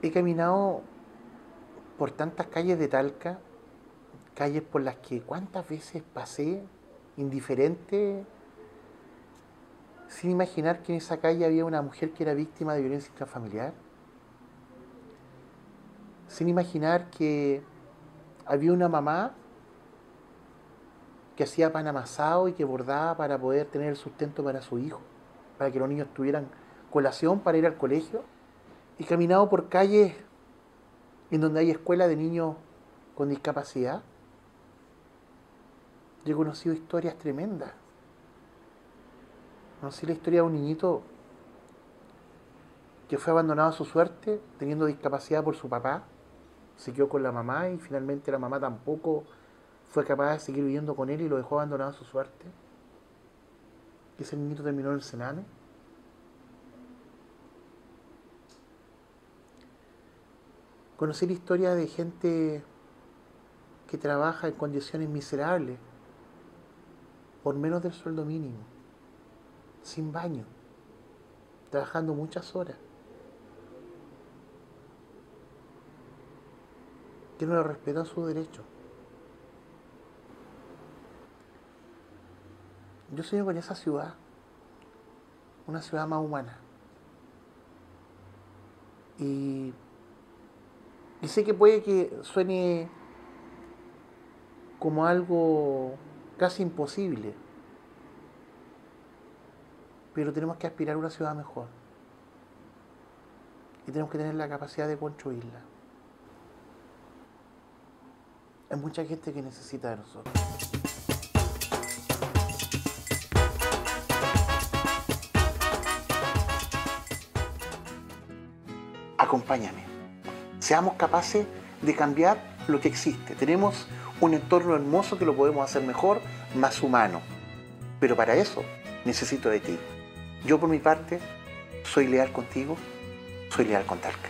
He caminado por tantas calles de Talca, calles por las que cuántas veces pasé indiferente, sin imaginar que en esa calle había una mujer que era víctima de violencia intrafamiliar, sin imaginar que había una mamá que hacía pan amasado y que bordaba para poder tener el sustento para su hijo, para que los niños tuvieran colación para ir al colegio. He caminado por calles en donde hay escuelas de niños con discapacidad. Yo he conocido historias tremendas. Conocí la historia de un niñito que fue abandonado a su suerte, teniendo discapacidad por su papá. Se quedó con la mamá y finalmente la mamá tampoco fue capaz de seguir viviendo con él y lo dejó abandonado a su suerte. Y ese niñito terminó en el Sename. Conocí la historia de gente que trabaja en condiciones miserables por menos del sueldo mínimo, sin baño, trabajando muchas horas. Que no le respetó su derecho. Yo sueño con esa ciudad, una ciudad más humana. Y y sé que puede que suene como algo casi imposible, pero tenemos que aspirar a una ciudad mejor. Y tenemos que tener la capacidad de construirla. Hay mucha gente que necesita de nosotros. Acompáñame seamos capaces de cambiar lo que existe. Tenemos un entorno hermoso que lo podemos hacer mejor, más humano. Pero para eso necesito de ti. Yo por mi parte soy leal contigo, soy leal con Talca.